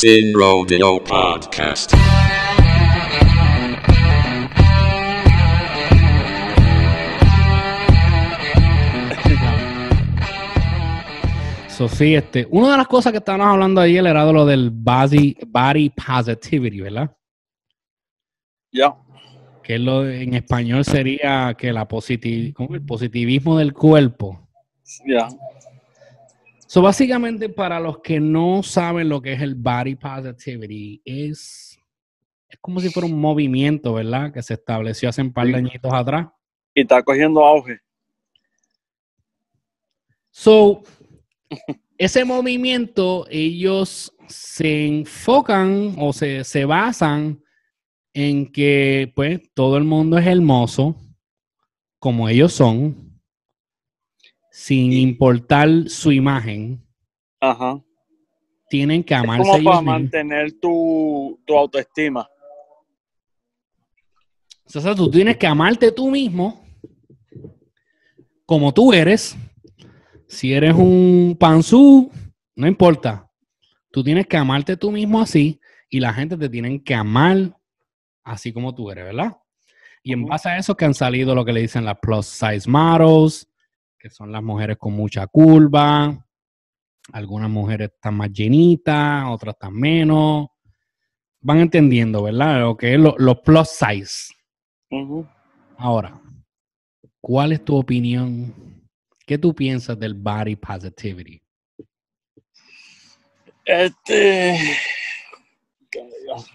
Sin Rodeo Podcast. Sofía, este, una de las cosas que estábamos hablando ayer era de lo del body, body positivity, ¿verdad? Ya. Que lo, en español sería que la positi- ¿cómo? el positivismo del cuerpo. Ya. So, básicamente, para los que no saben lo que es el body positivity, es, es como si fuera un movimiento, ¿verdad? Que se estableció hace un par de añitos atrás. Y está cogiendo auge. So, ese movimiento, ellos se enfocan o se, se basan en que, pues, todo el mundo es hermoso, como ellos son, sin importar su imagen, Ajá. tienen que Es amarse como ellos para mismos. mantener tu, tu autoestima. O sea, tú tienes que amarte tú mismo, como tú eres. Si eres un panzú, no importa. Tú tienes que amarte tú mismo así y la gente te tiene que amar así como tú eres, ¿verdad? Y en base a eso que han salido lo que le dicen las plus size models, que son las mujeres con mucha curva. Algunas mujeres están más llenitas, otras están menos. Van entendiendo, ¿verdad? Lo que es lo- los plus size. Ahora, ¿cuál es tu opinión? ¿Qué tú piensas del body positivity? Este.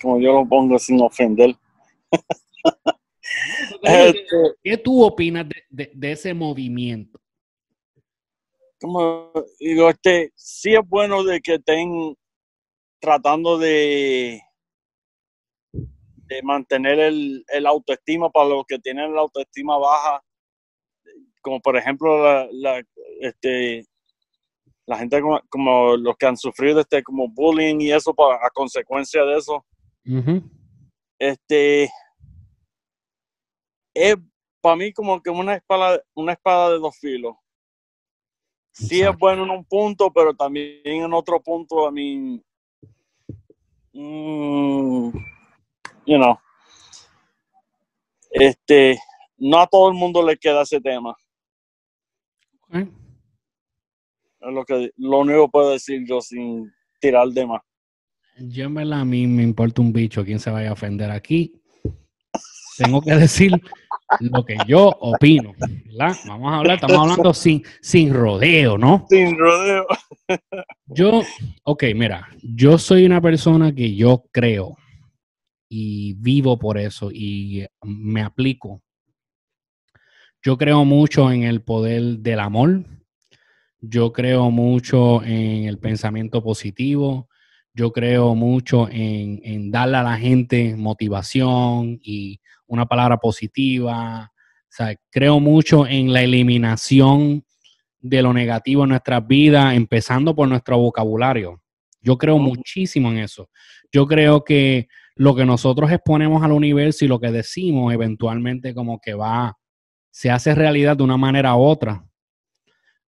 Como yo lo pongo sin ofender. Este, ¿Qué tú opinas de, de- de ese movimiento? Como digo, este, sí es bueno de que estén tratando de, de mantener el, el autoestima para los que tienen la autoestima baja, como por ejemplo la, la, este, la gente como, como los que han sufrido este como bullying y eso para, a consecuencia de eso. Este es para mí como que una espada, una espada de dos filos. Sí es bueno en un punto, pero también en otro punto, a mí, mm, you know, este, no a todo el mundo le queda ese tema. Es lo que, lo único que puedo decir yo sin tirar de más. Yo en verdad a mí me importa un bicho quién se vaya a ofender aquí. Tengo que decir lo que yo opino, ¿verdad? Vamos a hablar, estamos hablando sin, sin rodeo, ¿no? Sin rodeo. Yo, ok, mira, yo soy una persona que yo creo y vivo por eso y me aplico. Yo creo mucho en el poder del amor. Yo creo mucho en el pensamiento positivo. Yo creo mucho en, en darle a la gente motivación y una palabra positiva. O sea, creo mucho en la eliminación de lo negativo en nuestras vidas, empezando por nuestro vocabulario. Yo creo muchísimo en eso. Yo creo que lo que nosotros exponemos al universo y lo que decimos eventualmente como que va, se hace realidad de una manera u otra.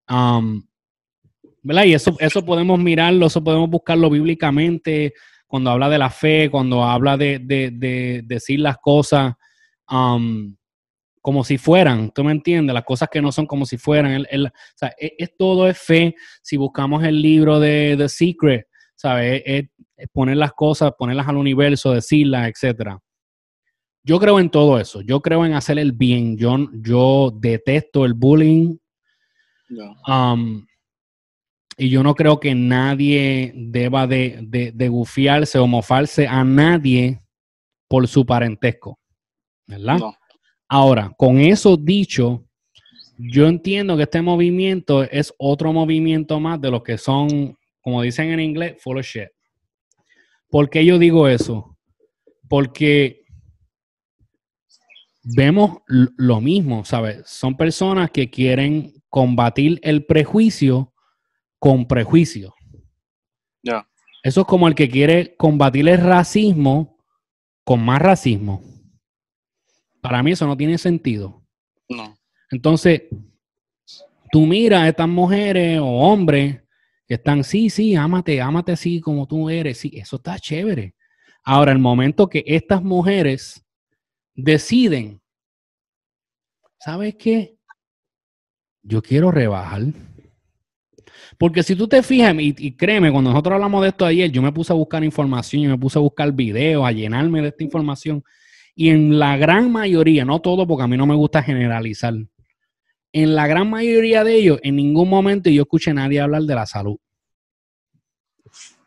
Um, ¿Verdad? Y eso, eso podemos mirarlo, eso podemos buscarlo bíblicamente, cuando habla de la fe, cuando habla de, de- de decir las cosas um, como si fueran, ¿tú me entiendes? Las cosas que no son como si fueran. El- el- o sea, es, es todo es fe. Si buscamos el libro de The Secret, ¿sabes? Es, poner las cosas, ponerlas al universo, decirlas, etcétera. Yo creo en todo eso. Yo creo en hacer el bien. Yo, yo detesto el bullying. No. Um, y yo no creo que nadie deba de, de, de gufiarse o mofarse a nadie por su parentesco. ¿Verdad? No. Ahora, con eso dicho, yo entiendo que este movimiento es otro movimiento más de los que son, como dicen en inglés, full of shit. ¿Por qué yo digo eso? Porque vemos lo mismo, ¿sabes? Son personas que quieren combatir el prejuicio con prejuicio. Ya. Eso es como el que quiere combatir el racismo con más racismo. Para mí eso no tiene sentido. No. Entonces, tú miras a estas mujeres o hombres que están, sí, sí, ámate, ámate así como tú eres, sí, eso está chévere. Ahora, el momento que estas mujeres deciden, ¿sabes qué? Yo quiero rebajar. Porque si tú te fijas, y, y, créeme, cuando nosotros hablamos de esto ayer, yo me puse a buscar información, yo me puse a buscar videos, a llenarme de esta información. Y en la gran mayoría, no todo, porque a mí no me gusta generalizar, en la gran mayoría de ellos, en ningún momento yo escuché a nadie hablar de la salud.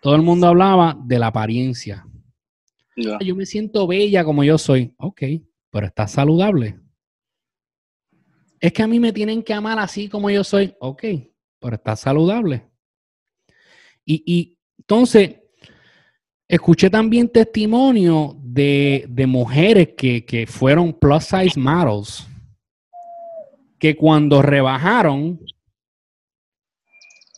Todo el mundo hablaba de la apariencia. Ya. Yo me siento bella como yo soy. Ok, pero estás saludable. Es que a mí me tienen que amar así como yo soy. Ok, pero estás saludable. Y, y entonces, escuché también testimonio de, de mujeres que, que fueron plus size models que cuando rebajaron,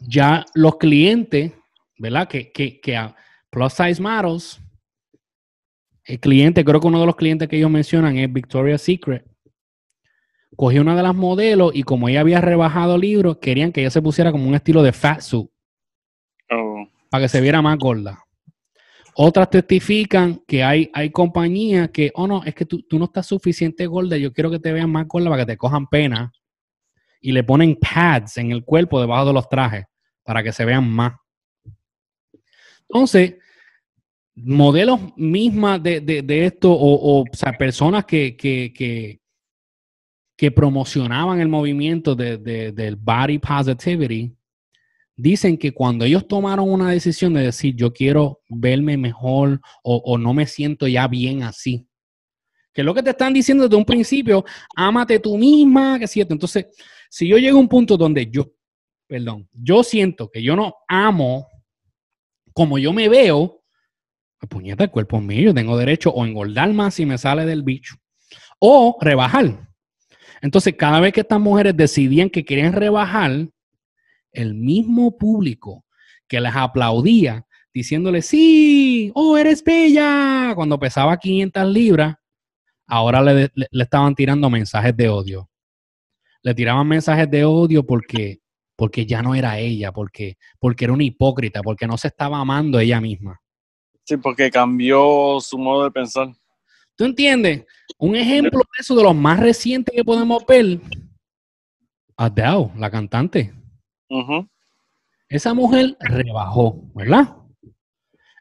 ya los clientes, ¿verdad? Que, que, que a Plus Size Models, el cliente, creo que uno de los clientes que ellos mencionan es Victoria's Secret, cogió una de las modelos y como ella había rebajado libros, querían que ella se pusiera como un estilo de fat suit Oh, para que se viera más gorda. Otras testifican que hay, hay compañías que, oh no, es que tú, tú no estás suficiente gorda, yo quiero que te vean más gorda para que te cojan pena. Y le ponen pads en el cuerpo debajo de los trajes para que se vean más. Entonces, modelos mismas de, de- de esto, o, o, sea, personas que, que, que, que promocionaban el movimiento de- del body positivity, dicen que cuando ellos tomaron una decisión de decir yo quiero verme mejor o, no me siento ya bien así, que lo que te están diciendo desde un principio, ámate tú misma, que es. Entonces, si yo llego a un punto donde yo, perdón, yo siento que yo no amo como yo me veo, pues, puñeta, el cuerpo mío, yo tengo derecho o engordar más si me sale del bicho, o rebajar. Entonces, cada vez que estas mujeres decidían que querían rebajar, el mismo público que les aplaudía diciéndole, sí, oh, eres bella, cuando pesaba 500 libras, ahora le, le- le estaban tirando mensajes de odio. Le tiraban mensajes de odio porque, porque ya no era ella, porque, porque era una hipócrita, porque no se estaba amando ella misma. sí, porque cambió su modo de pensar. ¿Tú entiendes? Un ejemplo de eso, de los más recientes que podemos ver, Adele, la cantante. Esa mujer rebajó, ¿verdad?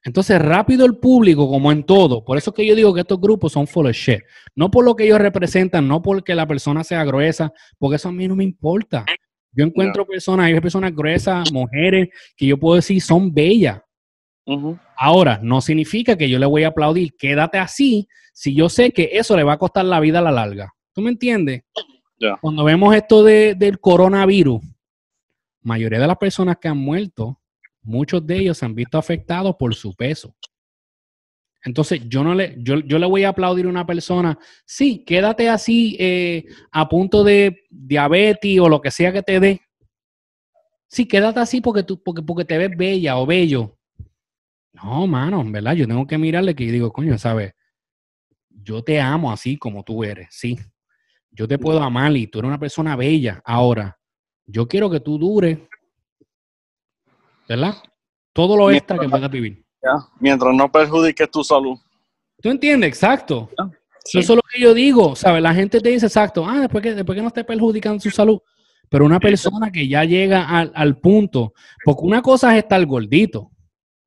Entonces, rápido el público, como en todo. Por eso es que yo digo que estos grupos son full of shit. No por lo que ellos representan, no porque la persona sea gruesa, porque eso a mí no me importa. Yo encuentro personas, hay personas gruesas, mujeres, que yo puedo decir son bellas. Ahora, no significa que yo le voy a aplaudir, quédate así, si yo sé que eso le va a costar la vida a la larga. ¿Tú me entiendes? Cuando vemos esto de- del coronavirus, mayoría de las personas que han muerto, muchos de ellos se han visto afectados por su peso. Entonces, yo no le, yo, yo le voy a aplaudir a una persona, sí, quédate así eh, a punto de diabetes o lo que sea que te dé. Sí, quédate así porque, tú, porque, porque te ves bella o bello. No, mano, verdad, yo tengo que mirarle que yo digo, coño, ¿sabes? Yo te amo así como tú eres, sí. Yo te puedo amar y tú eres una persona bella. Ahora, yo quiero que tú dures, ¿verdad? Todo lo extra que puedas vivir. Ya. Mientras no perjudiques tu salud. ¿Tú entiendes? Exacto. Sí. Eso es lo que yo digo, ¿sabes? La gente te dice exacto, ah, después que, después que no esté perjudicando su salud. Pero una persona que ya llega al, al punto, porque una cosa es estar gordito.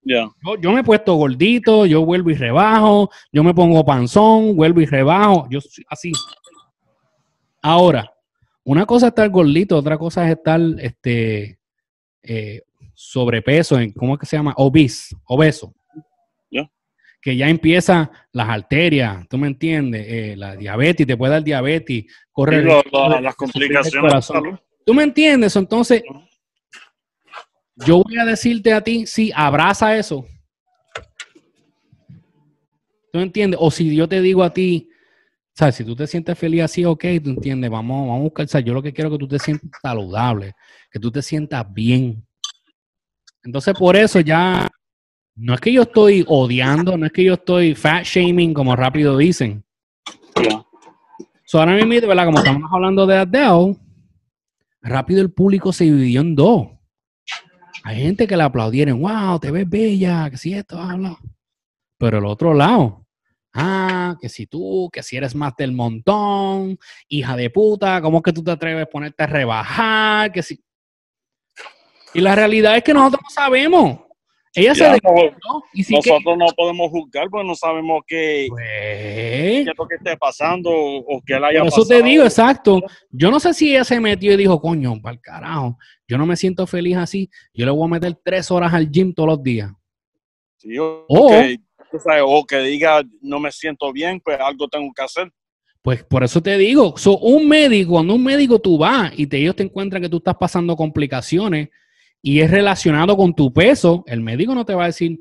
Ya. Yo, yo me he puesto gordito, yo vuelvo y rebajo, yo me pongo panzón, vuelvo y rebajo, yo soy así. Ahora, una cosa es estar gordito, otra cosa es estar este, eh, sobrepeso, en, ¿cómo es que se llama? Obis, obeso. Que ya empiezan las arterias, ¿tú me entiendes? Eh, la diabetes, te puede dar diabetes, correr lo- lo- de las complicaciones de corazón. salud. ¿Tú me entiendes? Entonces, yo voy a decirte a ti, sí, abraza eso. ¿Tú entiendes? O si yo te digo a ti, ¿sabes? Si tú te sientes feliz así, ok, tú entiendes, vamos, vamos a buscar, sea, yo lo que quiero es que tú te sientas saludable, que tú te sientas bien. Entonces, por eso ya, no es que yo estoy odiando, no es que yo estoy fat shaming, como rápido dicen. So, ahora mismo, ¿verdad? Como estamos hablando de Adele, rápido el público se dividió en dos. Hay gente que le aplaudieron, wow, te ves bella, que si esto, habla. Pero el otro lado, ah, que si tú, que si eres más del montón, hija de puta, ¿cómo es que tú te atreves a ponerte a rebajar? Que si... Y la realidad es que nosotros no sabemos. Ella se y sí que... Nosotros no podemos juzgar porque no sabemos qué, Pues, qué es lo que esté pasando o, qué le haya Por eso pasado. te digo, exacto. Yo no sé si ella se metió y dijo, coño, para el carajo, yo no me siento feliz así. Yo le voy a meter tres horas al gym todos los días. Sí, o, tú sabes, o que diga no me siento bien, pues algo tengo que hacer. Pues por eso te digo, so, un médico, cuando un médico tú vas y te, ellos te encuentran que tú estás pasando complicaciones y es relacionado con tu peso, el médico no te va a decir,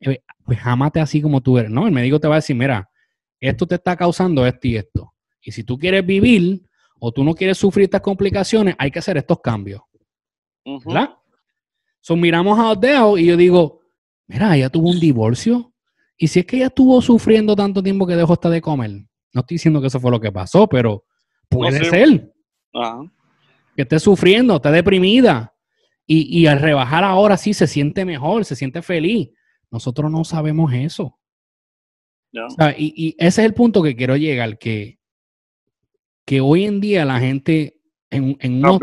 eh, pues jámate así como tú eres. No, el médico te va a decir, mira, esto te está causando esto y esto. Y si tú quieres vivir o tú no quieres sufrir estas complicaciones, hay que hacer estos cambios. Ujú. ¿verdad? So, miramos a Odell y yo digo, mira, ella tuvo un divorcio. Y si es que ella estuvo sufriendo tanto tiempo que dejó hasta de comer, no estoy diciendo que eso fue lo que pasó, pero puede No sé. ser Ajá. que esté sufriendo, esté deprimida. Y, y al rebajar ahora sí se siente mejor, se siente feliz. Nosotros no sabemos eso. Ya. O sea, y, y ese es el punto que quiero llegar, que, que hoy en día la gente, en, en unos.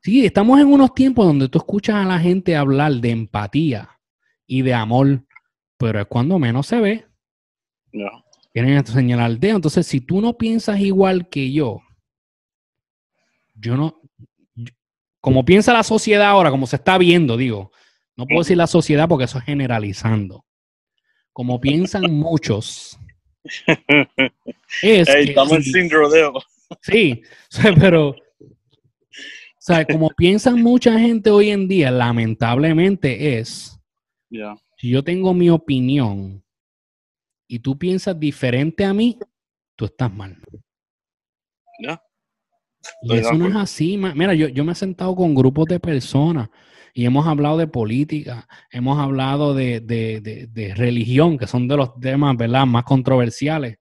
Sí, estamos en unos tiempos donde tú escuchas a la gente hablar de empatía y de amor, pero es cuando menos se ve. Ya. Quieren señalar el dedo. Entonces, si tú no piensas igual que yo, yo no. yo- como piensa la sociedad ahora, como se está viendo, digo, no puedo decir la sociedad porque eso es generalizando. Como piensan muchos, es. Ey, que estamos en si- sin rodeo. Sí, pero, o sea, como piensan mucha gente hoy en día, lamentablemente es, Ya. Si yo tengo mi opinión y tú piensas diferente a mí, tú estás mal. Ya. Y Estoy eso no es así. Mira, yo, yo me he sentado con grupos de personas y hemos hablado de política, hemos hablado de, de- de- de religión, que son de los temas, ¿verdad?, más controversiales.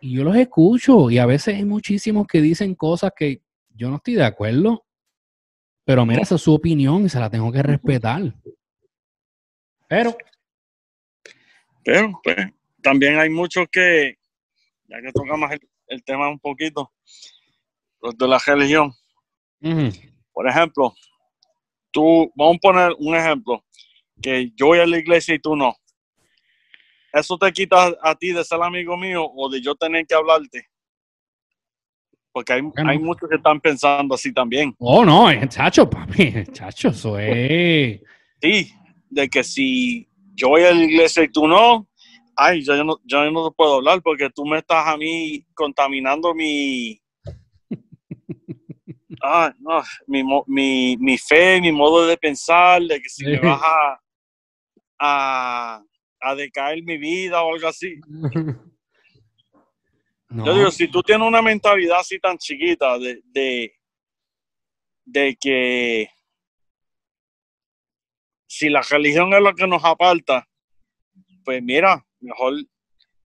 Y yo los escucho y a veces hay muchísimos que dicen cosas que yo no estoy de acuerdo. Pero mira, esa es su opinión y se la tengo que respetar. Pero, Pero, pues, también hay muchos que, ya que tocamos el, el tema un poquito, los de la religión. Por ejemplo, tú, vamos a poner un ejemplo, que yo voy a la iglesia y tú no. ¿Eso te quita a ti de ser amigo mío o de yo tener que hablarte? Porque hay, Bueno. hay muchos que están pensando así también. oh, no, es chacho, papi, chacho, eso es. Sí, de que si yo voy a la iglesia y tú no, ay, yo, no, yo no te puedo hablar porque tú me estás a mí contaminando mi... Ah, no, mi, mi, mi fe, mi modo de pensar, de que si me vas a, a, a decaer mi vida o algo así. No, Yo digo, si tú tienes una mentalidad así tan chiquita de, de, de que si la religión es lo que nos aparta, pues mira, mejor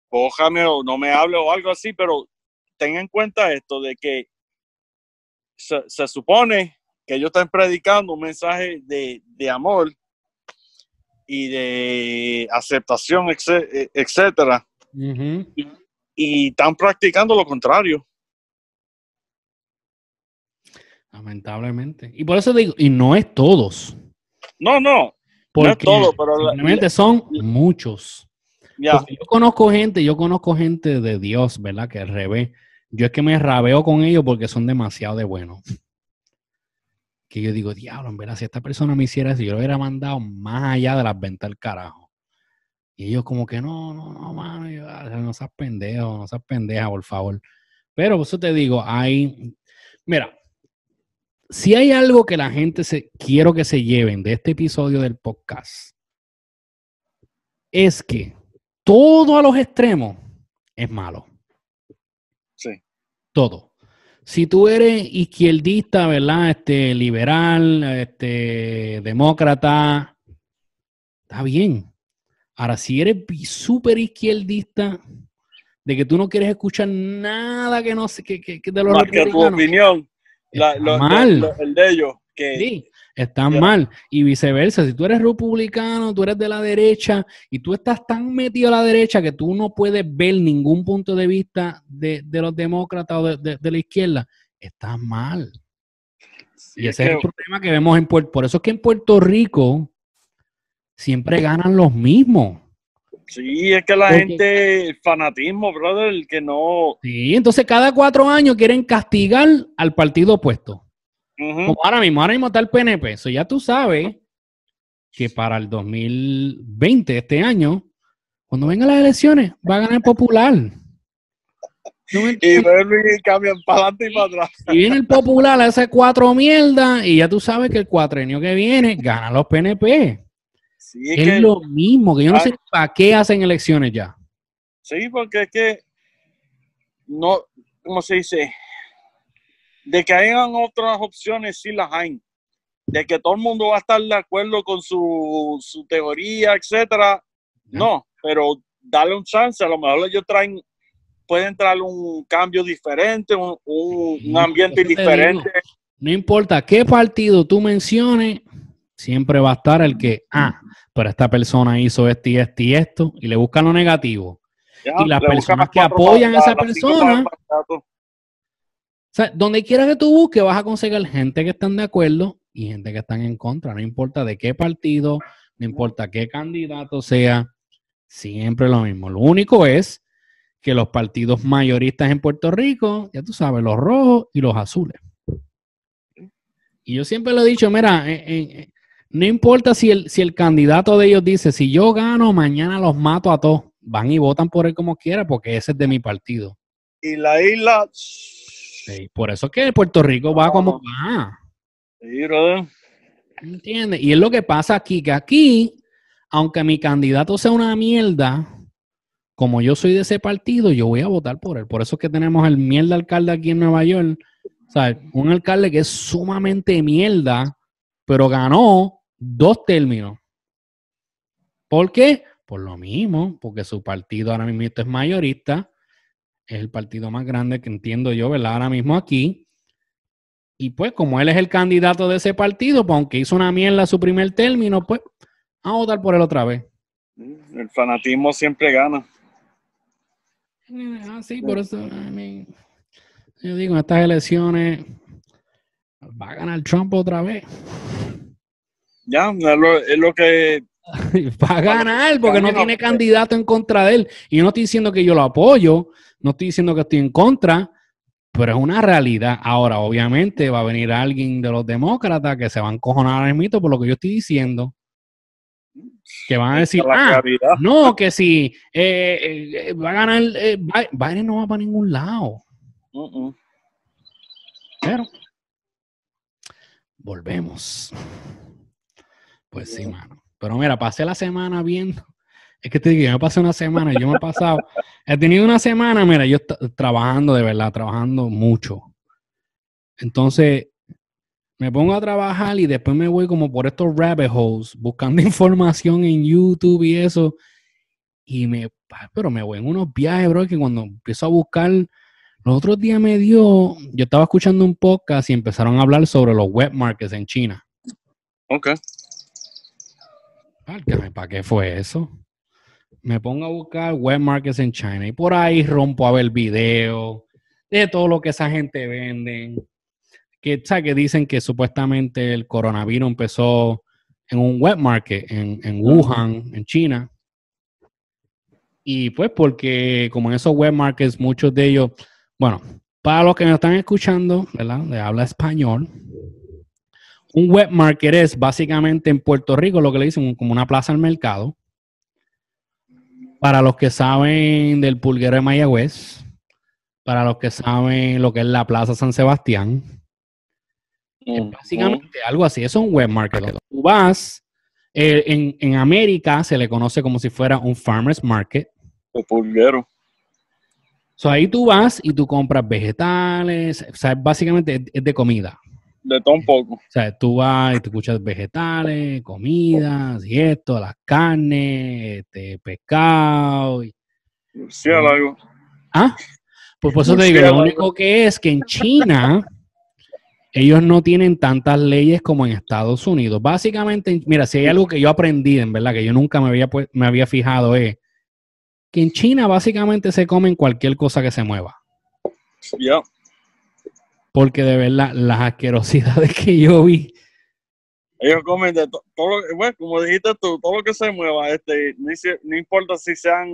cójame o no me hable o algo así, pero ten en cuenta esto de que se, se supone que ellos están predicando un mensaje de, de amor y de aceptación, etc- etcétera, ujú. y están practicando lo contrario. lamentablemente. Y por eso digo, y no es todos. No, no, Porque no es todo, pero la- son muchos. ya, Porque yo conozco gente, yo conozco gente de Dios, ¿verdad? Que al revés. Yo es que me rabeo con ellos porque son demasiado de buenos. Que yo digo, diablo, en verdad, si esta persona me hiciera eso, yo lo hubiera mandado más allá de las ventas del carajo. Y ellos como que, no, no, no, mano, yo, ah, no seas pendejo, no seas pendeja, por favor. Pero por eso te digo, hay, mira, si hay algo que la gente se, quiero que se lleven de este episodio del podcast, es que todo a los extremos es malo. sí, Todo. Si tú eres izquierdista, ¿verdad? Este, liberal, este, demócrata, está bien. Ahora, si eres súper izquierdista, de que tú no quieres escuchar nada que no sé, que, que- que de los tu opinión, la- mal. el de ellos, que Sí, Ya. mal. Y viceversa, si tú eres republicano, tú eres de la derecha y tú estás tan metido a la derecha que tú no puedes ver ningún punto de vista de, de los demócratas o de, de- de la izquierda, estás mal. Sí, Y es ese es el problema que vemos en Puerto Por eso es que en Puerto Rico siempre ganan los mismos. Sí, es que la Porque- gente, el fanatismo, brother, el que no. Sí, entonces cada cuatro años quieren castigar al partido opuesto. Como ahora mismo, ahora mismo está el PNP. Eso ya tú sabes que para el 2020, este año, cuando vengan las elecciones, va a ganar el popular. ¿No me Y y cambian para adelante y para atrás. Y viene el popular a ese cuatro mierda y ya tú sabes que el cuatrenio que viene ganan los PNP. Sí, Es, que, lo mismo, que yo no Ay. sé para qué hacen elecciones ya. sí, porque es que no, ¿cómo se dice? De que hayan otras opciones, sí las hay. De que todo el mundo va a estar de acuerdo con su, su teoría, etcétera. No, pero darle un chance. A lo mejor ellos traen, pueden traer un cambio diferente, un, un- ambiente diferente. No importa qué partido tú menciones, siempre va a estar el que, ah, pero esta persona hizo esto y esto y esto, y le buscan lo negativo. Ya, Y las personas que apoyan a esa persona-. O sea, donde quiera que tú busques, vas a conseguir gente que están de acuerdo y gente que están en contra. No importa de qué partido, no importa qué candidato sea, siempre lo mismo. Lo único es que los partidos mayoristas en Puerto Rico, ya tú sabes, los rojos y los azules. Y yo siempre lo he dicho, mira, eh, eh, no importa si el, si el candidato de ellos dice, si yo gano, mañana los mato a todos. Van y votan por él como quiera porque ese es de mi partido. Y la isla, Sí, por eso es que Puerto Rico va como va. sí, brother. ¿Entiendes? Y es lo que pasa aquí, que aquí, aunque mi candidato sea una mierda, como yo soy de ese partido, yo voy a votar por él. Por eso es que tenemos el mierda alcalde aquí en Nueva York. O sea, un alcalde que es sumamente mierda, pero ganó dos términos. ¿Por qué? Por lo mismo, porque su partido ahora mismo es mayorista, es el partido más grande que entiendo yo, ¿verdad? Ahora mismo aquí. Y pues, como él es el candidato de ese partido, pues aunque hizo una mierda su primer término, pues a votar por él otra vez. El fanatismo siempre gana. Ah, sí, por eso, I mean, yo digo, en estas elecciones va a ganar Trump otra vez. Ya, es lo, es lo que Va a ganar porque no tiene candidato en contra de él. Y yo no estoy diciendo que yo lo apoyo, no estoy diciendo que estoy en contra, pero es una realidad. Ahora, obviamente, va a venir alguien de los demócratas que se va a encojonar al mito por lo que yo estoy diciendo. Que van a decir, ah, no, que si eh, eh, va a ganar, eh, Bi- Biden no va para ningún lado. Pero volvemos. Pues sí, mano. Pero mira, pasé la semana viendo. Es que te digo, yo me pasé una semana, yo me he pasado. He tenido una semana, mira, yo tra- trabajando de verdad, trabajando mucho. Entonces, me pongo a trabajar y después me voy como por estos rabbit holes, buscando información en YouTube y eso. Y me, pero me voy en unos viajes, bro, que cuando empiezo a buscar los otros días me dio, yo estaba escuchando un podcast y empezaron a hablar sobre los web markets en China. Ok. ¿Para qué fue eso? Me pongo a buscar web markets en China y por ahí rompo a ver videos de todo lo que esa gente vende. Que, ¿sabes? que dicen que supuestamente el coronavirus empezó en un web market en, en Wuhan, en China. Y pues porque como en esos web markets, muchos de ellos, bueno, para los que me están escuchando, ¿verdad? De habla español, un web market es básicamente en Puerto Rico lo que le dicen como una plaza al mercado. Para los que saben del pulguero de Mayagüez, para los que saben lo que es la Plaza San Sebastián, es básicamente algo así. Es un web market. Tú vas, eh, en, en América se le conoce como si fuera un farmer's market. mm, pulguero. So, ahí tú vas y tú compras vegetales, o sea, básicamente es- es de comida. De todo un poco. O sea, tú vas y te escuchas vegetales, comidas y esto, las carnes, este, pescado. y- Murciélago. Ah, pues por eso te digo, lo único que es que en China ellos no tienen tantas leyes como en Estados Unidos. Básicamente, mira, si hay algo que yo aprendí, en verdad, que yo nunca me había, me había fijado, es que en China básicamente se comen cualquier cosa que se mueva. Ya. Porque de verdad, las asquerosidades que yo vi, Ellos comen de to- todo lo que, bueno, como dijiste tú, todo lo que se mueva, este, no, importa si sean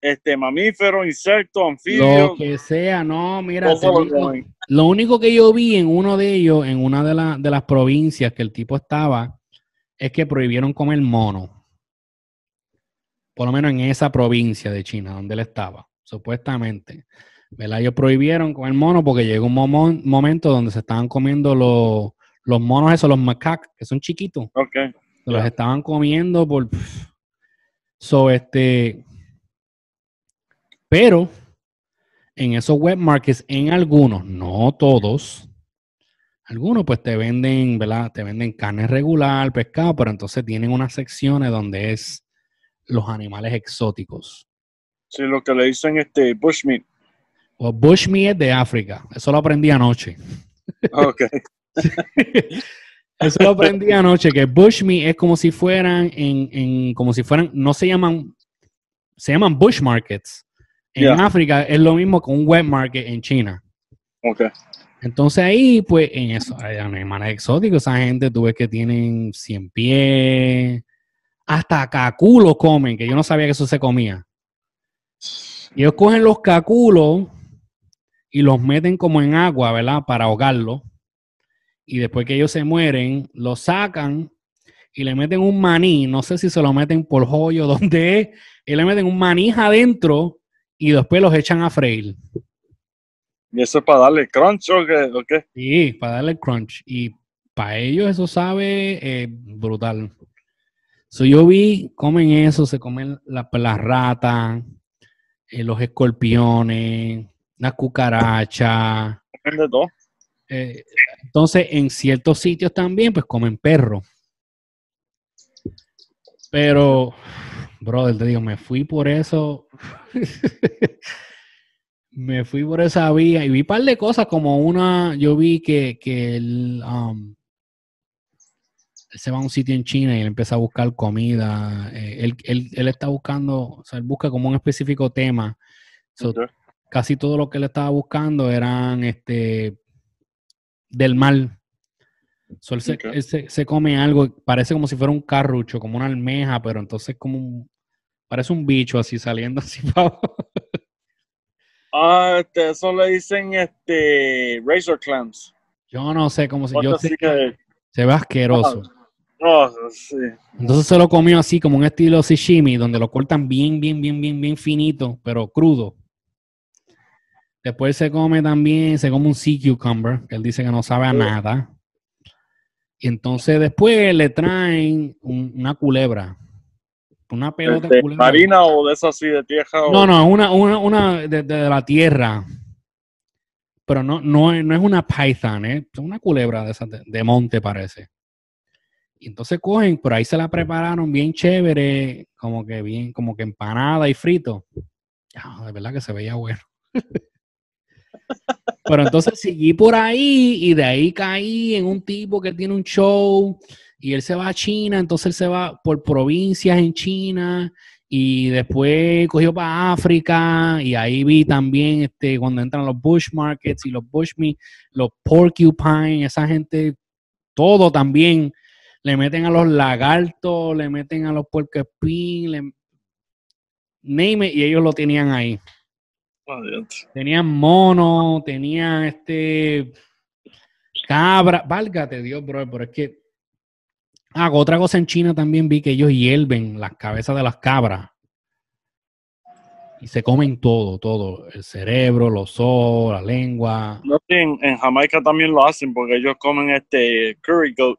este mamíferos, insectos, lo anfibios, que sea, no, mira, lo. Lo único que yo vi en uno de ellos, en una de, la- de las provincias que el tipo estaba, es que prohibieron comer mono. Por lo menos en esa provincia de China donde él estaba, supuestamente. ¿Verdad? Ellos prohibieron comer mono porque llegó un momo- momento donde se estaban comiendo los, los monos esos, los macacos, que son chiquitos. Ok. Se los estaban comiendo por. So, este. Pero en esos web markets, en algunos, no todos, algunos pues te venden, ¿verdad? Te venden carne regular, pescado, pero entonces tienen unas secciones donde es los animales exóticos. Sí, lo que le dicen este bushmeat. O bushmeat de África. Eso lo aprendí anoche. Ok. Eso lo aprendí anoche, que bushmeat es como si fueran en, en- como si fueran, no se llaman, se llaman bush markets. En. África es lo mismo que un wet market en China. Ok. Entonces ahí, pues, en eso, hay animales exóticos, esa gente tú ves que tienen 100 pies, hasta caculos comen, que yo no sabía que eso se comía. Y ellos cogen los caculos y los meten como en agua, ¿verdad? Para ahogarlos. Y después que ellos se mueren, los sacan y le meten un maní. No sé si se lo meten por joyo, donde es. Y le meten un maní adentro y después los echan a freír. ¿Y eso es para darle crunch o qué? o qué? Sí, para darle crunch. Y para ellos eso sabe eh, brutal. So, yo vi, comen eso, se comen la- las ratas, eh, los escorpiones, las cucarachas. Comen de todo. Eh, entonces, en ciertos sitios también, pues comen perro. Pero, brother, te digo, me fui por eso. me fui por esa vía y vi un par de cosas como una, yo vi que, que él, um, él se va a un sitio en China y él empieza a buscar comida. eh, él, él- él está buscando, o sea, él busca como un específico tema. So. Casi todo lo que él estaba buscando eran este del mal. So, él se, él se- se come algo, parece como si fuera un carrucho, como una almeja, pero entonces como un, parece un bicho así saliendo así para. Ah, este, eso le dicen este razor clams. Yo no sé cómo se, yo así sé, que- se ve asqueroso. Sí. Entonces se lo comió así como un estilo sashimi, donde lo cortan bien, bien, bien, bien, bien finito, pero crudo. Después se come también, se come un sea cucumber, que él dice que no sabe a Sí. nada. Y entonces después le traen un- una culebra. Una pelota de culebra. marina o de esas así de tierra. o- No, no, una, una, una de, de la tierra. Pero no, no, es- no es una python, ¿eh? es una culebra de, esas de, monte, parece. Y entonces cogen, por ahí se la prepararon bien chévere, como que bien, como que empanada y frito. De verdad que se veía bueno. Pero entonces seguí por ahí y de ahí caí en un tipo que tiene un show y él se va a China, entonces él se va por provincias en China y después cogió para África y ahí vi también este cuando entran los bush markets y los bush meat, los porcupine, esa gente, todo también le meten a los lagartos, le meten a los puercoespín, le name it, y ellos lo tenían ahí. Adiós. Tenían mono, tenían este cabra, válgate Dios, bro, pero es que ah, otra cosa en China también vi que ellos hierven las cabezas de las cabras y se comen todo, todo, el cerebro, los ojos, la lengua. No, en, en Jamaica también lo hacen porque ellos comen este curry goat.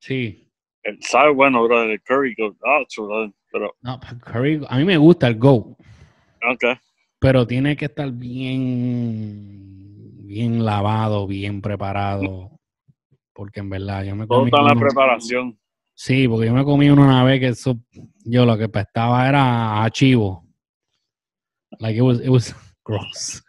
Sí. El, sabe bueno, bro, el curry goat. Ah, chulo, pero, No, curry- a mí me gusta el go, ok. Pero tiene que estar bien bien lavado, bien preparado. Porque en verdad yo me comí está en la uno- preparación. Sí, porque yo me comí uno una vez que eso, yo lo que estaba era a chivo. Like it was, it was gross.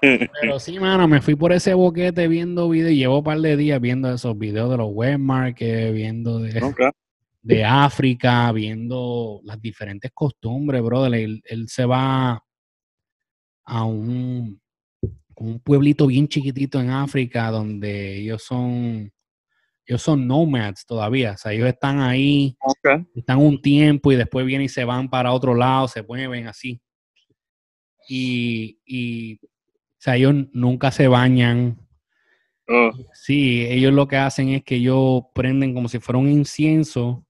Pero sí, mano, me fui por ese boquete viendo videos, llevo un par de días viendo esos videos de los web markets, viendo de, Ok. De África, viendo las diferentes costumbres, brother. Él, él se va a un, un pueblito bien chiquitito en África donde ellos son, ellos son nomads todavía. O sea, ellos están ahí, están un tiempo y después vienen y se van para otro lado, se mueven así. Y, y o sea, ellos nunca se bañan. Oh, Sí, ellos lo que hacen es que ellos prenden como si fuera un incienso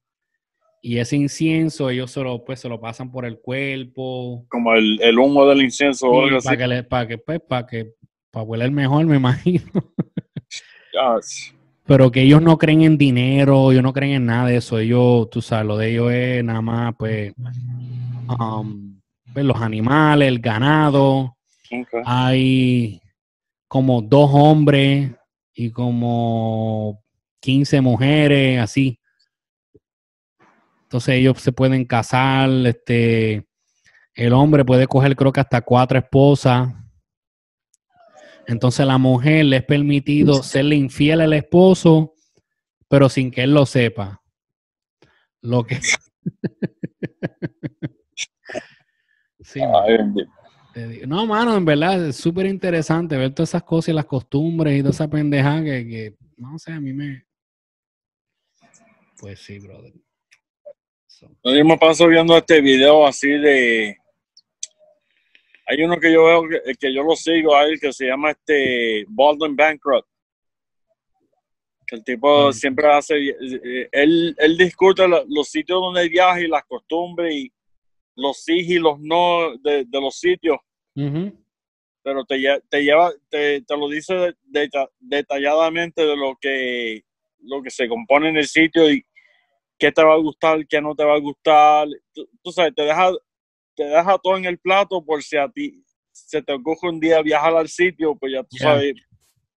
y ese incienso ellos se lo, pues, se lo pasan por el cuerpo como el, el humo del incienso o algo así. para que, le- para que, pues, para que, para hueler mejor, me imagino. Yes. Pero que ellos no creen en dinero, ellos no creen en nada de eso. Ellos, tú sabes, lo de ellos es nada más, pues, um, pues, los animales, el ganado. Hay como dos hombres y como 15 mujeres, así. Entonces ellos se pueden casar, este, el hombre puede coger creo que hasta cuatro esposas. Entonces la mujer le es permitido serle infiel al esposo, pero sin que él lo sepa. Lo que... sí, No, mano, en verdad es súper interesante ver todas esas cosas y las costumbres y toda esa pendeja que, que, no sé, a mí me... Pues sí, brother. So, Yo me paso viendo este video así de. Hay uno que yo veo que, que yo lo sigo a él que se llama este Baldwin Bankrupt. Que el tipo Mm. siempre hace. eh, Él, él discute lo- los sitios donde viaja y las costumbres y los sí y los no de, de los sitios. Pero te, te lleva, te, te lo dice de- deta- detalladamente de lo que, lo que se compone en el sitio y qué te va a gustar, qué no te va a gustar. Tú, tú sabes, te deja, te deja todo en el plato por si a ti se te ocurre un día viajar al sitio, pues ya tú Yeah. sabes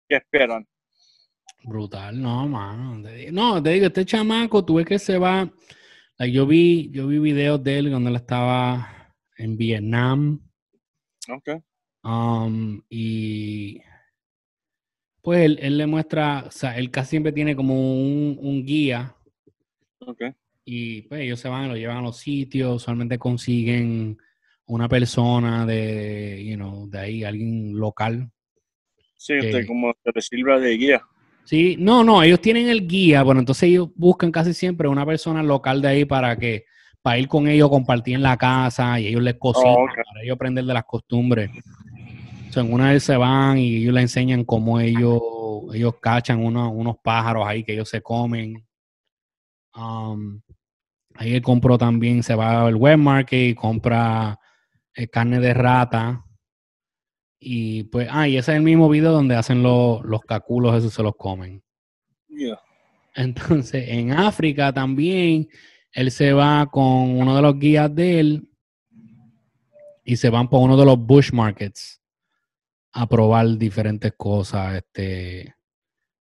qué esperan. Brutal, no, mano. No, te digo, este chamaco, tú ves que se va... like, yo vi, yo vi videos de él cuando él estaba en Vietnam. Okay. Um, y pues él, él le muestra, o sea, él casi siempre tiene como un, un guía Okay. y pues ellos se van y lo llevan a los sitios, usualmente consiguen una persona de, you know, de ahí, alguien local. Sí, Ok. como que te sirva de guía. Sí, no, no, ellos tienen el guía, bueno, entonces ellos buscan casi siempre una persona local de ahí para que, para ir con ellos, compartir en la casa y ellos les cocinan, Oh, ok. para ellos aprender de las costumbres. O sea, en una vez se van y ellos le enseñan cómo ellos, ellos cachan unos, unos pájaros ahí que ellos se comen. Um, ahí él compró también, se va al web market y compra eh, carne de rata. Y pues, ah, y ese es el mismo video donde hacen los, los caculos, esos se los comen. Yeah. Entonces, en África también, él se va con uno de los guías de él y se van por uno de los bush markets a probar diferentes cosas. Este,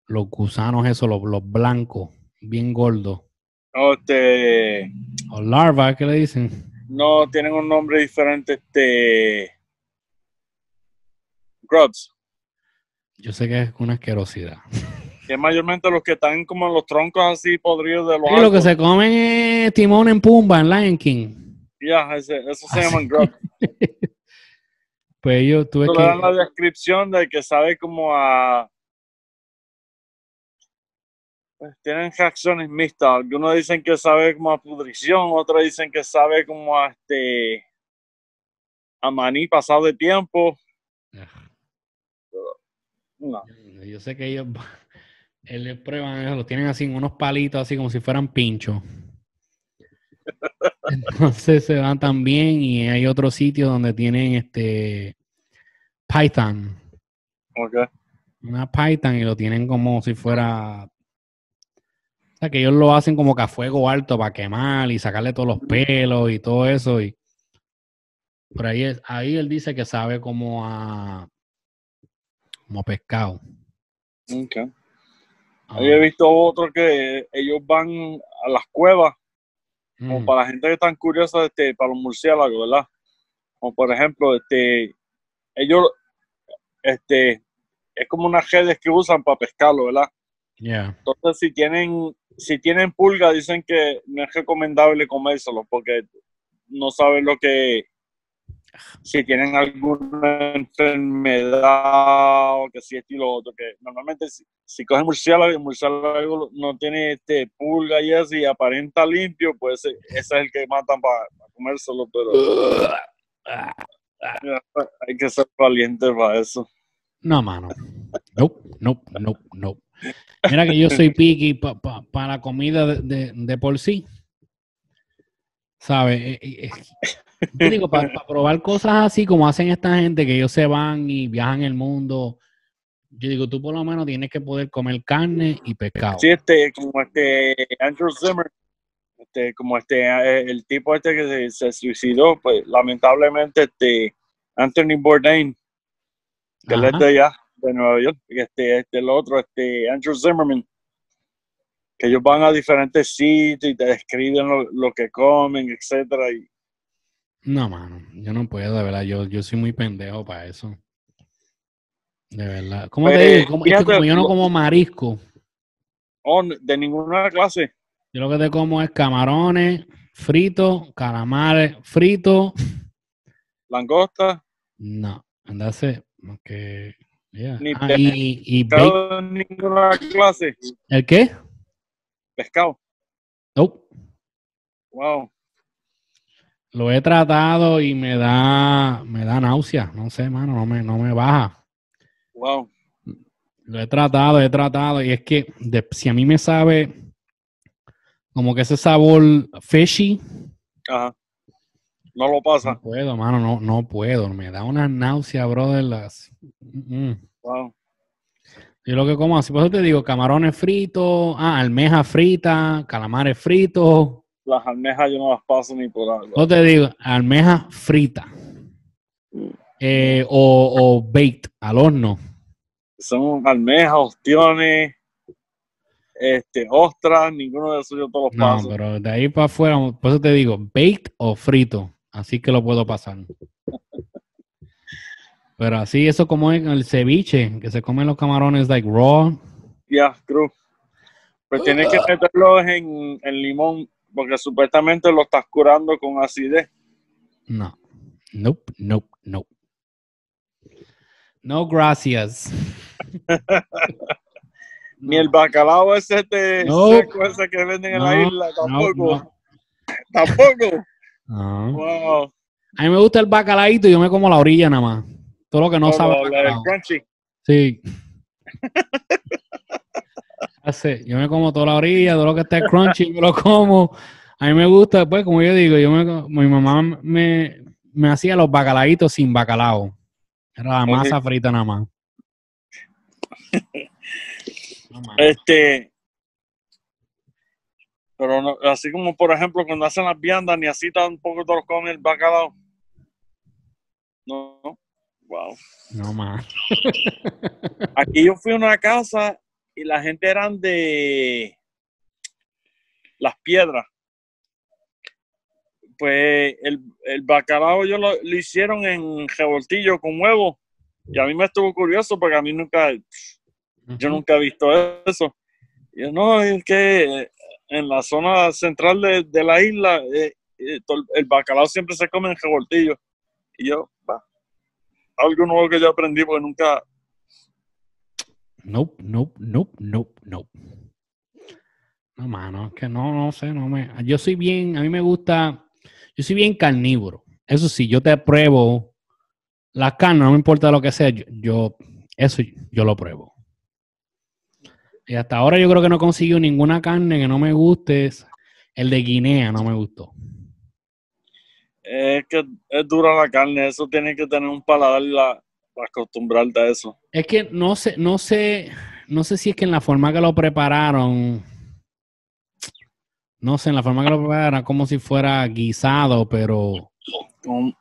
los gusanos, esos, los, los blancos, bien gordos. Este, O larvas, ¿qué le dicen? no tienen un nombre diferente, este. Grubs. Yo sé que es una asquerosidad. que mayormente los que están como en los troncos así podridos de los Y lo que se comen es timón en Pumba, en Lion King. Ya, ese- eso se Ah, llaman sí. grub. Pues yo tuve Tú que... la descripción de que sabe como a... pues, tienen reacciones mixtas. Algunos dicen que sabe como a pudrición, otros dicen que sabe como a este... a maní pasado de tiempo. No. Yo sé que ellos, ellos prueban eso, lo tienen así en unos palitos, así como si fueran pinchos. Entonces se van también y hay otro sitio donde tienen este Python, Ok. una Python y lo tienen como si fuera, o sea que ellos lo hacen como que a fuego alto para quemar y sacarle todos los pelos y todo eso y por ahí es, ahí él dice que sabe como a como a pescado. Ok. Ah, Yo he visto otros que ellos van a las cuevas como mm. para la gente que están curiosa este, para los murciélagos, ¿verdad? Como por ejemplo, este, ellos, este, es como unas redes que usan para pescarlo, ¿verdad? Yeah. Entonces, si tienen, si tienen pulga, dicen que no es recomendable comérselo porque no saben lo que, si tienen alguna enfermedad o que si esto y lo otro, que normalmente si, cogen murciélago y murciélago no tiene este pulga y y aparenta limpio, pues ese, ese es el que matan para comérselo, pero hay que ser valiente para eso. No, mano. Nope, nope, nope, nope. Mira que yo soy picky para la comida de, de, de por sí. ¿Sabes? Eh, eh, eh, Yo digo, para probar cosas así como hacen esta gente, que ellos se van y viajan el mundo. Yo digo, tú por lo menos tienes que poder comer carne y pescado. Sí, este, como este Andrew Zimmer, este, como este, el tipo este que se, se suicidó, pues lamentablemente este Anthony Bourdain, que él es de allá, de Nueva York, este, este, el otro, este Andrew Zimmerman, que ellos van a diferentes sitios y te describen lo, lo que comen, etcétera, y No, mano, yo no puedo, de verdad. Yo, yo soy muy pendejo para eso. De verdad. ¿Cómo te Pues, digo? Como, es que fíjate, como yo no como marisco, oh, de ninguna clase. yo lo que te como es camarones fritos, calamares fritos. Langosta, No, andase, que yeah. Ni Ah, y, pescado de ninguna clase, ¿El qué? pescado. Nope. Wow. Lo he tratado y me da, me da náusea. No sé, mano, no me, no me baja. Wow. Lo he tratado, he tratado. Y es que de- si a mí me sabe como que ese sabor fishy, Ajá. No lo pasa. no puedo, mano, no, no puedo. Me da una náusea, brother. Las... Mm. Wow. Yo lo que como así, por eso te digo, camarones fritos, ah, almejas fritas, calamares fritos. Las almejas yo no las paso ni por algo. Yo te digo, almejas fritas. Eh, o, o baked, al horno. Son almejas, ostiones, este, ostras, ninguno de esos yo todos los No, pero de ahí para afuera, por eso te digo, baked o frito. Así que lo puedo pasar. Pero así, eso como en el ceviche, que se comen los camarones like raw. Ya, cruz. Pues tienes que meterlos en, en limón, porque supuestamente lo estás curando con acidez. No. Nope, nope, nope. No, gracias. Ni el bacalao ese este seco ese que venden en la isla, no, tampoco. no. Tampoco. Wow. A mí me gusta el bacalaíto y yo me como la orilla nada más. Todo lo que no sabe. la- del crunchy. Sí. Hace- yo me como toda la orilla, todo lo que está crunchy, me lo como. A mí me gusta, pues, como yo digo, yo me, mi mamá me, me hacía los bacalaitos sin bacalao. Era la masa frita nada más. No. Este. Pero no, así como por ejemplo cuando hacen las viandas, ni así tampoco todos comen el bacalao. No, no. Wow. No más. Aquí yo fui a una casa y la gente eran de las piedras. Pues el, el bacalao yo lo, lo hicieron en revoltillo con huevo. Y a mí me estuvo curioso porque a mí nunca, yo nunca he visto eso. Y yo, no, es que en la zona central de, de la isla eh, eh, el bacalao siempre se come en revoltillo. Y yo, va, algo nuevo que yo aprendí porque nunca, Nope, nope, nope, nope, nope. No, mano, es que no, no sé, no me. Yo soy bien, a mí me gusta, yo soy bien carnívoro. Eso sí, yo te pruebo la carne, no me importa lo que sea, yo, yo- eso yo lo pruebo. Y hasta ahora yo creo que no he conseguido ninguna carne que no me guste. El de Guinea no me gustó. Es que es dura la carne, eso tiene que tener un paladar la- para acostumbrarte a eso. Es que no sé, no sé, no sé si es que en la forma que lo prepararon, no sé, en la forma que lo prepararon, como si fuera guisado, pero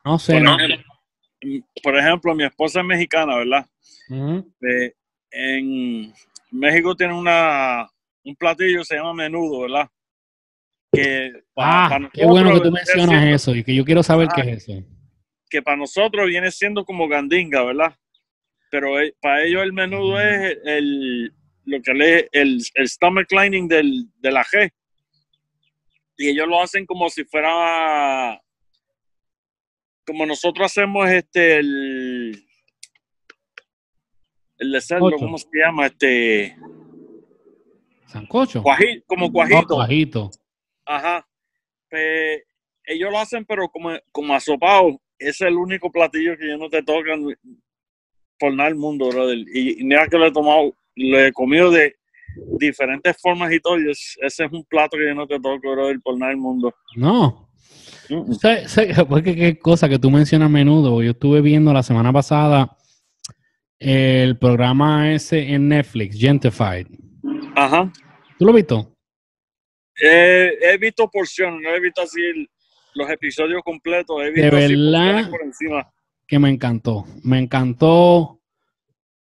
no sé. por, no- ejemplo, por ejemplo, mi esposa es mexicana, ¿verdad? Eh, en México tiene una, un platillo que se llama menudo, ¿verdad? Que Ah, qué bueno que tú mencionas siendo- eso y que yo quiero saber Ah. qué es eso. Que para nosotros viene siendo como gandinga, ¿verdad? pero eh, para ellos el menudo es el, lo que le el, el stomach lining del, de la G. Y ellos lo hacen como si fuera como nosotros hacemos este el el de cerdo. ¿cómo se llama? Este Sancocho. cuaji- como No, cuajito. cuajito. Ajá. Pues, ellos lo hacen, pero como, como asopado. Ese es el único platillo que yo no te tocan por nada del mundo, brother. Y, y mira que lo he tomado, lo he comido de diferentes formas y todo. y es- ese es un plato que yo no te toco, brother, por nada del mundo. No. Mm, mm. Sé- Porque qué cosa que tú mencionas a menudo. Yo estuve viendo la semana pasada el programa ese en Netflix, Gentified. Ajá. ¿Tú lo has visto? Eh, he visto porciones, no he visto así el- los episodios completos. He visto así verdad? por encima. que me encantó. Me encantó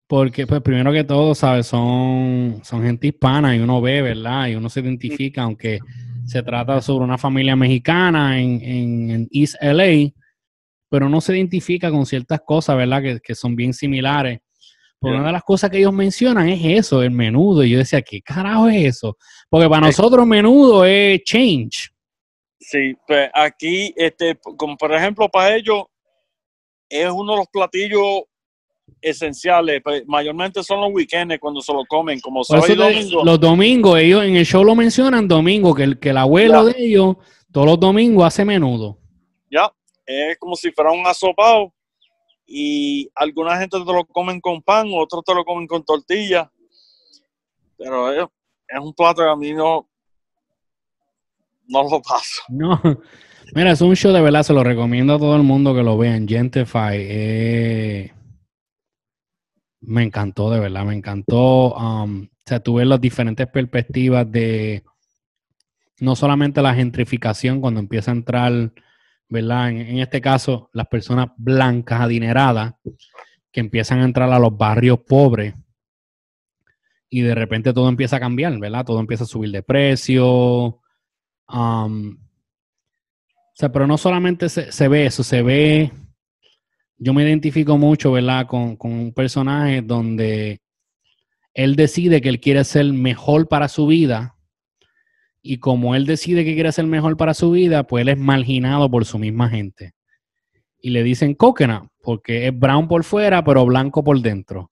porque, pues, primero que todo, ¿sabes? Son, son gente hispana y uno ve, ¿verdad? Y uno se identifica, aunque se trata sobre una familia mexicana en, en, en East LA, pero uno se identifica con ciertas cosas, ¿verdad? Que, que son bien similares. Pero una de las cosas que ellos mencionan es eso, el menudo. Y yo decía, ¿qué carajo es eso? Porque para nosotros menudo es change. Sí, pues aquí, este, como por ejemplo, para ellos, es uno de los platillos esenciales. pues, mayormente son los weekends cuando se lo comen, como sábado y domingo. los domingos, ellos en el show lo mencionan domingo, que el, que el abuelo de ellos todos los domingos hace menudo. Ya, es como si fuera un asopado. Y alguna gente te lo comen con pan, otros te lo comen con tortilla. Pero es, un plato que a mí no, no lo paso. No, mira, es un show de verdad, se lo recomiendo a todo el mundo que lo vean. Gentify, eh, me encantó, de verdad, me encantó. um, o sea, tuve las diferentes perspectivas de no solamente la gentrificación cuando empieza a entrar, ¿verdad? En, este caso, las personas blancas, adineradas, que empiezan a entrar a los barrios pobres y de repente todo empieza a cambiar, ¿verdad? Todo empieza a subir de precio. um, o sea, pero no solamente se, se ve eso, se ve. Yo me identifico mucho, ¿verdad? Con, con un personaje donde él decide que él quiere ser mejor para su vida. Y como él decide que quiere ser mejor para su vida, pues él es marginado por su misma gente. Y le dicen coconut, porque es brown por fuera, pero blanco por dentro.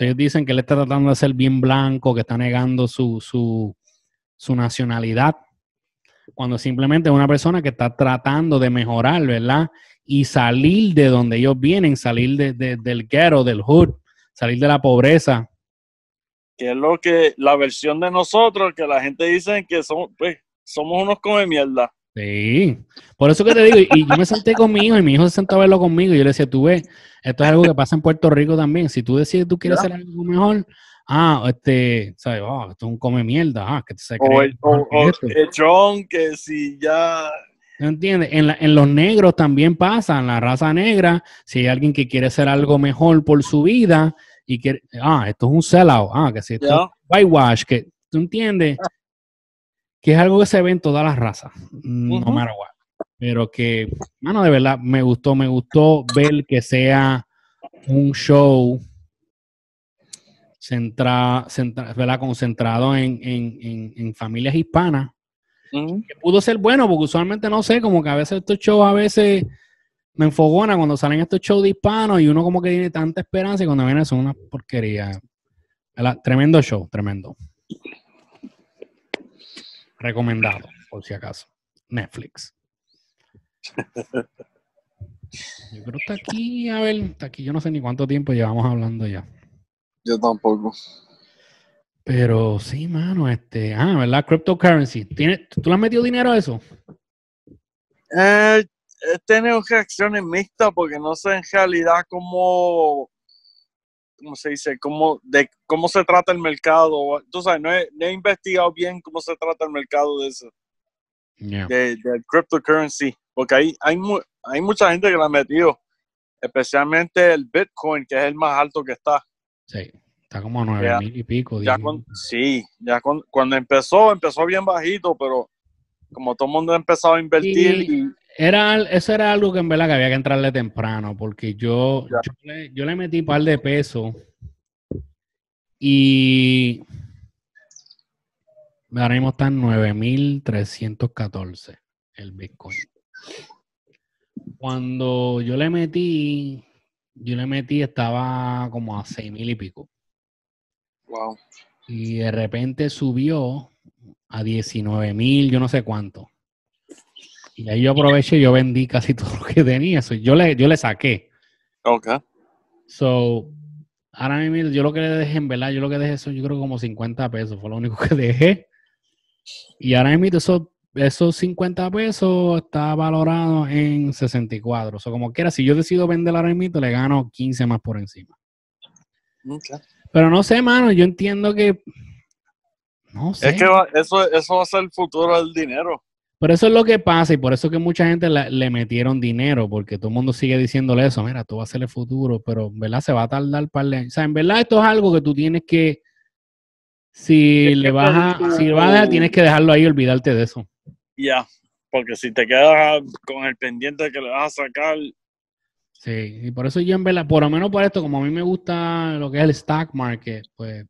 Ellos dicen que él está tratando de ser bien blanco, que está negando su, su, su nacionalidad, cuando simplemente es una persona que está tratando de mejorar, ¿verdad? Y salir de donde ellos vienen, salir de, de- del ghetto, del hood, salir de la pobreza. Que es lo que la versión de nosotros que la gente dice que somos pues somos unos come mierda Sí, por eso que te digo, y, yo me senté con mi hijo y mi hijo se sentó a verlo conmigo y yo le decía, tú ves, esto es algo que pasa en Puerto Rico también, si tú decides que tú quieres Ya. hacer algo mejor, ah, este, ¿sabes? Oh, esto es un come mierda, ah, que se o cree el, o, que o el John que si ya ¿No entiendes? En, la- en los negros también pasa, en la raza negra, si hay alguien que quiere hacer algo mejor por su vida y que, ah, esto es un sellout, ah, que si esto es whitewash, que tú entiendes que es algo que se ve en todas las razas, no matter what. Pero que, mano, de verdad, me gustó, me gustó ver que sea un show centra, centra- ¿verdad? concentrado en, en- en- en familias hispanas que pudo ser bueno, porque usualmente no sé, como que a veces estos shows a veces me enfogona cuando salen estos shows de hispanos y uno como que tiene tanta esperanza y cuando viene son una porquería. ¿Verdad? Tremendo show, tremendo. Recomendado, por si acaso. Netflix. Yo creo que está aquí, a ver, está aquí, yo no sé ni cuánto tiempo llevamos hablando ya. yo tampoco Pero sí, mano, este, ah, ¿verdad? Cryptocurrency. ¿Tiene, ¿Tú le has metido dinero a eso? eh, he tenido reacciones mixtas porque no sé en realidad cómo cómo se dice cómo de cómo se trata el mercado tú sabes no he, no he investigado bien cómo se trata el mercado de eso Yeah. de, del cryptocurrency, porque hay, hay, mu- hay mucha gente que la ha metido, especialmente el Bitcoin, que es el más alto que está. Sí, está como a nueve Ya- mil y pico. Ya mil. sí, ya cuan- cuando empezó, empezó bien bajito, pero como todo el mundo ha empezado a invertir, y Era, eso era algo que en verdad que había que entrarle temprano, porque yo, yo, le, yo le metí un par de pesos y ahora mismo está en 9.314 el Bitcoin. Cuando yo le metí, yo le metí, estaba como a 6.000 y pico. Wow. Y de repente subió a 19.000, yo no sé cuánto. Y ahí yo aproveché y yo vendí casi todo lo que tenía. So, yo, le, yo le saqué. Ok. So, ahora mismo yo lo que le dejé, en verdad, yo lo que dejé son, yo creo como 50 pesos, fue lo único que dejé. Y ahora mismo esos, esos 50 pesos está valorado en 64. O sea, como quiera, si yo decido vender ahora mismo, le gano 15 más por encima. Ok. Pero no sé, mano, yo entiendo que. No sé. Es que va- eso, eso va a ser el futuro del dinero. Pero eso es lo que pasa y por eso que mucha gente la- le metieron dinero, porque todo el mundo sigue diciéndole eso, mira, tú vas a ser el futuro, pero en verdad se va a tardar par de años. O sea, en verdad esto es algo que tú tienes que, si Es le que vas a, si vas a dejar, tienes que dejarlo ahí y olvidarte de eso. Ya. Porque si te quedas con el pendiente de que le vas a sacar, Sí, y por eso yo en verdad, por lo menos por esto, como a mí me gusta lo que es el stock market, pues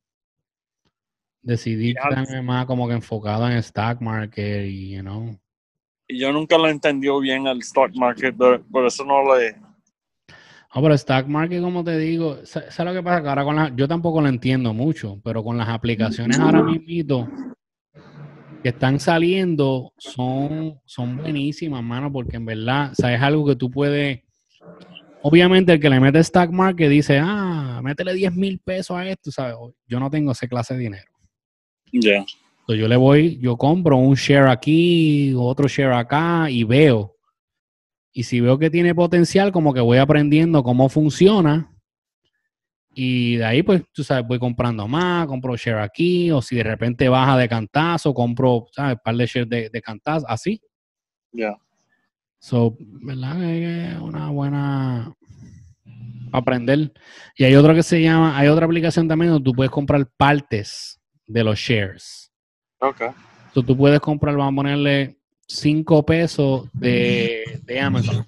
decidí quedarme más como que enfocado en el stock market y, you know. y yo nunca lo entendió bien el stock market, por, eso no le. No, pero stock market, como te digo, sa- ¿sabes lo que pasa? Que ahora con la, yo tampoco lo entiendo mucho, pero con las aplicaciones ahora mismo que están saliendo son, son buenísimas, mano, porque en verdad, o sea, es algo que tú puedes. Obviamente, el que le mete stock market dice, ah, métele 10 mil pesos a esto, ¿sabes? Yo no tengo esa clase de dinero. Ya. Entonces, yo le voy, yo compro un share aquí, otro share acá y veo. Y si veo que tiene potencial, como que voy aprendiendo cómo funciona. Y de ahí, pues, tú sabes, voy comprando más, compro share aquí, o si de repente baja de cantazo, compro, ¿sabes? Un par de shares de, de cantazo, así. Ya. So, ¿verdad? Que Es una buena aprender. Y hay otra que se llama, hay otra aplicación también donde tú puedes comprar partes de los shares. Ok. So, tú puedes comprar, vamos a ponerle 5 pesos de, de Amazon.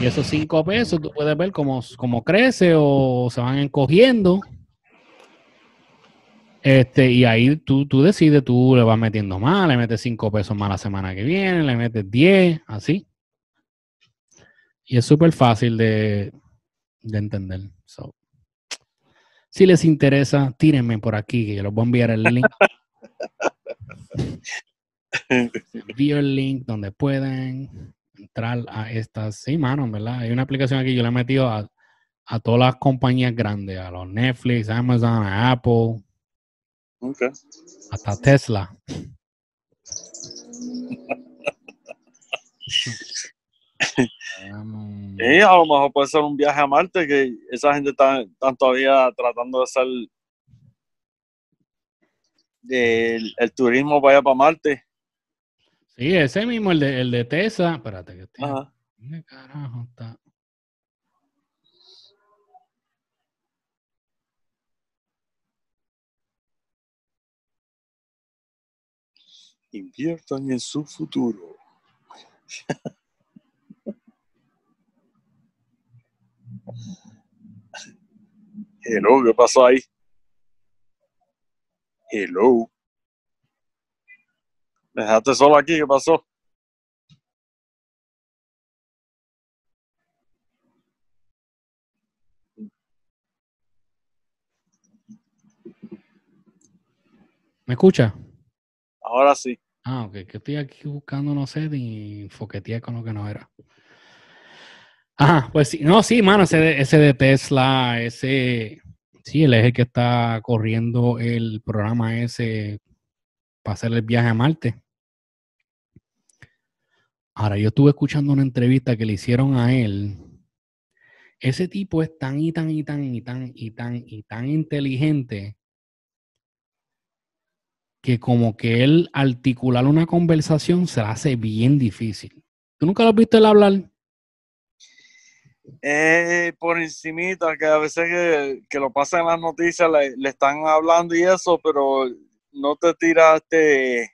Y esos 5 pesos tú puedes ver cómo, cómo crece o se van encogiendo. Este, y ahí tú, tú decides, tú le vas metiendo más, le metes 5 pesos más la semana que viene, le metes 10, así. Y es súper fácil de, de entender. So, si les interesa, tírenme por aquí, que yo les voy a enviar el link. Envío el link donde pueden entrar a estas. Sí, mano, ¿verdad? Hay una aplicación aquí, yo la he metido a, a todas las compañías grandes, a los Netflix, Amazon, a Apple, Ok. hasta Tesla. Y a lo mejor puede ser un viaje a Marte, que esa gente está, están todavía tratando de hacer el, el turismo para allá para Marte. Sí, ese mismo, el de, el de Tesla. Espérate, que estoy- Ajá. ¿Dónde carajo está? Inviertan en su futuro. Hello, ¿qué pasó ahí? Hello. ¿Me dejaste solo aquí? ¿Qué pasó? ¿Me escucha? Ahora sí. Ah, ok, que estoy aquí buscando, no sé, ni foquetear con lo que no era. Ajá, pues sí, no, sí, mano, ese de, ese de Tesla, ese, sí, él es el que está corriendo el programa ese para hacer el viaje a Marte. Ahora, yo estuve escuchando una entrevista que le hicieron a él. Ese tipo es tan y tan y tan y tan y tan y tan inteligente que como que él articular una conversación se la hace bien difícil. ¿Tú nunca lo has visto él hablar? Eh, por encimita, que a veces que, que lo pasan en las noticias, le, le están hablando y eso, pero no te tiraste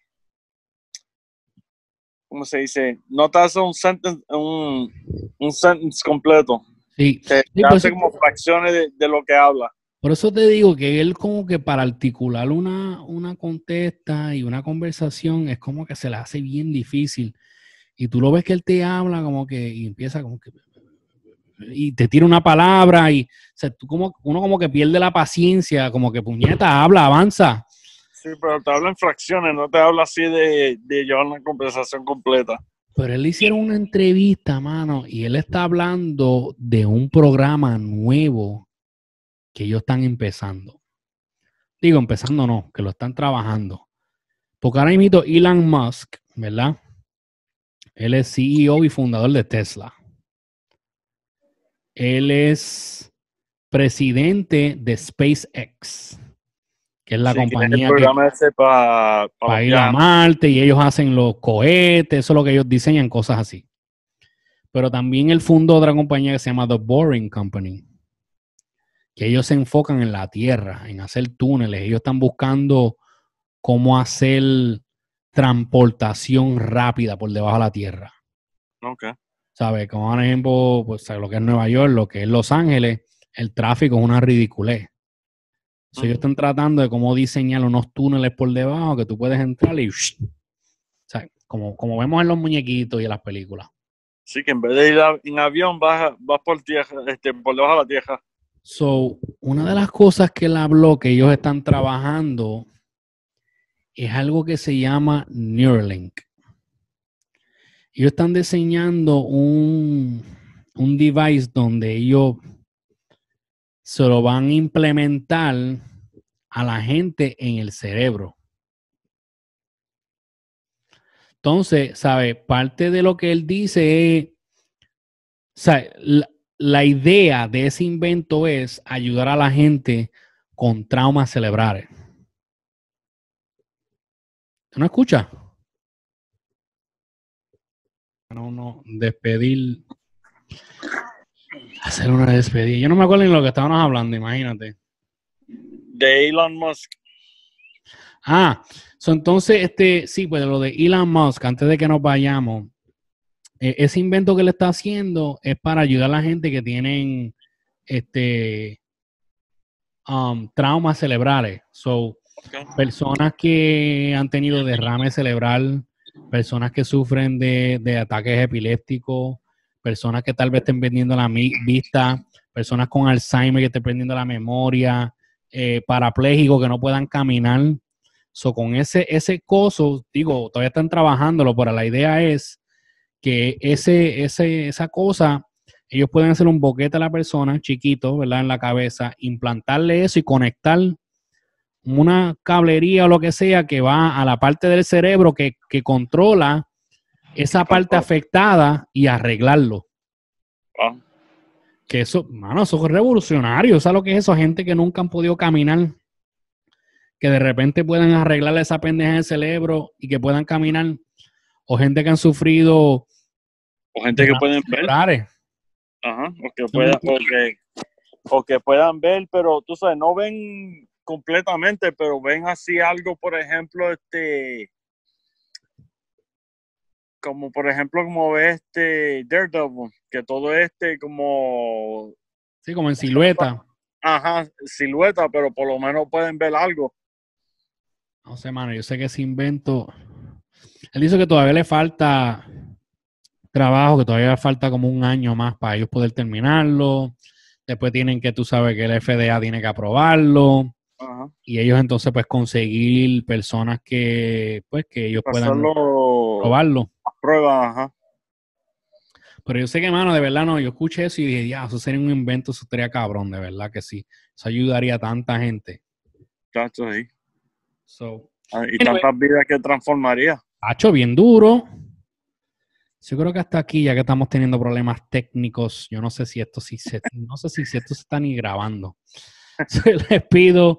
¿cómo se dice? No te hace un sentence, un, un sentence completo. Sí. Te, Sí, te por hace eso- como fracciones de, de lo que habla. Por eso te digo que él como que para articular una, una contesta y una conversación es como que se le hace bien difícil. Y tú lo ves que él te habla como que y empieza como que y te tira una palabra y o sea, tú como, uno como que pierde la paciencia, como que puñeta, habla, avanza. Sí, pero te habla en fracciones, no te habla así de, de llevar una conversación completa. Pero él le hicieron una entrevista, mano, y él está hablando de un programa nuevo que ellos están empezando. Digo, empezando no, que lo están trabajando. Porque ahora mismo Elon Musk, ¿verdad? Él es CEO y fundador de Tesla. Él es presidente de SpaceX, que es la Sí, que compañía el que, programa ese para para ir a Marte y ellos hacen los cohetes, eso es lo que ellos diseñan, cosas así. Pero también él fundó otra compañía que se llama The Boring Company, que ellos se enfocan en la Tierra, en hacer túneles. Ellos están buscando cómo hacer transportación rápida por debajo de la Tierra. Ok. ¿Sabes? Como por ejemplo, pues lo que es Nueva York, lo que es Los Ángeles, el tráfico es una ridiculez. So, ellos están tratando de cómo diseñar unos túneles por debajo que tú puedes entrar y... Como, como vemos en los muñequitos y en las películas. Sí, que en vez de ir a- en avión vas, vas por tierra, este, por debajo de la tierra. So, una de las cosas que él habló que ellos están trabajando es algo que se llama Neuralink. Ellos están diseñando un, un device donde ellos se lo van a implementar a la gente en el cerebro. Entonces, ¿sabe? Parte de lo que él dice es, la, la idea de ese invento es ayudar a la gente con traumas cerebrales. ¿Tú no escuchas? No, no, despedir. Hacer una despedida. Yo no me acuerdo ni lo que estábamos hablando, imagínate. De Elon Musk. Ah, so entonces, este, sí, pues lo de Elon Musk, antes de que nos vayamos, eh, ese invento que le está haciendo es para ayudar a la gente que tienen este um, traumas cerebrales. So, personas que han tenido derrame cerebral, personas que sufren de, ataques epilépticos, personas que tal vez estén perdiendo la vista, personas con Alzheimer que estén perdiendo la memoria, eh, parapléjicos que no puedan caminar. So, con ese, ese coso, digo, todavía están trabajándolo, pero la idea es que ese, ese, esa cosa, ellos pueden hacer un boquete a la persona, chiquito, ¿verdad? En la cabeza, implantarle eso y conectar una cablería o lo que sea que va a la parte del cerebro que, que controla esa parte afectada y arreglarlo. Ah, Que eso, mano, eso es revolucionario. ¿Sabes lo que es eso? Gente que nunca han podido caminar, que de repente puedan arreglarle esa pendeja en el cerebro y que puedan caminar. O gente que han sufrido o gente que pueden ver. Ajá, o que, puedan, o, que, o que puedan ver, pero tú sabes, no ven completamente, pero ven así algo, por ejemplo, este, como por ejemplo, como ve este Daredevil, que todo este como, Sí, como en silueta. ajá, silueta, pero por lo menos pueden ver algo. No sé, mano, yo sé que ese invento. Él dice que todavía le falta trabajo, que todavía falta como un año más para ellos poder terminarlo. Después tienen que, tú sabes, que el FDA tiene que aprobarlo. Y ellos entonces, pues, conseguir personas que, pues, que ellos puedan probarlo. a prueba, ajá. Pero yo sé que, mano, de verdad no. Yo escuché eso y dije, ya, eso sería un invento, eso estaría cabrón, de verdad que sí. Eso ayudaría a tanta gente. Chacho. So, Ah, Y Anyway. tantas vidas que transformaría. hecho bien duro. Yo creo que hasta aquí, ya que estamos teniendo problemas técnicos, yo no sé si esto sí se, no sé si esto se está ni grabando. Se les pido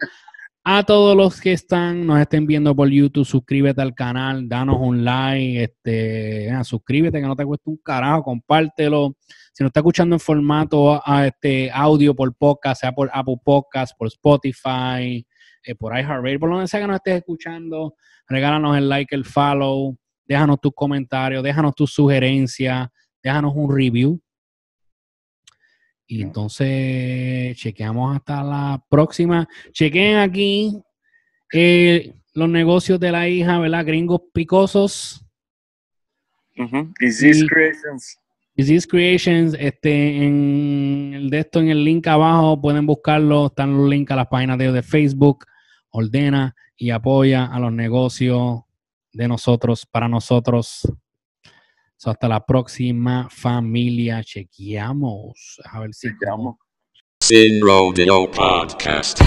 a todos los que están, nos estén viendo por YouTube, suscríbete al canal, danos un like, este, ah, suscríbete que no te cuesta un carajo, compártelo. Si nos está escuchando en formato a, este audio por podcast, sea por Apple Podcast, por Spotify, eh, por iHeartRadio, por donde sea que nos estés escuchando, regálanos el like, el follow, déjanos tus comentarios, déjanos tus sugerencias, déjanos un review. Y entonces chequeamos hasta la próxima. Chequen aquí eh, los negocios de la hija, ¿verdad? Gringos picosos. Ujú. Disease Y- Creations. Disease Creations, este, en el de esto, en el link abajo, pueden buscarlo. Están los links a las páginas de, de Facebook. Ordena y apoya a los negocios de nosotros, para nosotros. So, hasta la próxima familia. Chequeamos. A ver si. Chequeamos. Sin Rodeo Podcast.